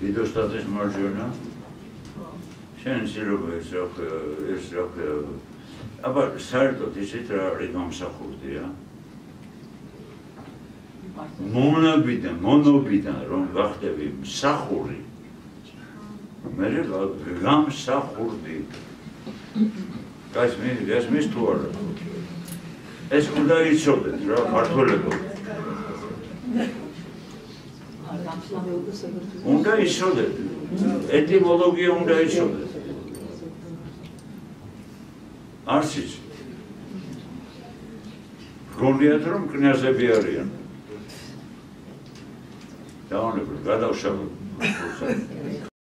დიდოსტატის მარჯვენა. შენ შეიძლება ეს რა ეს რა აბა საერთოდ ისეთ რა გამსახურდია. მონაბიდან მონობიდან რომ გახდები მსახური მე გამსახურდი. გასმის გასმის თუ არა? ეს უნდა იცოდეთ რა ქართველებო უნდა იცოდეთ ეტიმოლოგია უნდა იცოდეთ არც იცი გონიათ რომ კნязები არიან. დაუნებრივ გადავშალო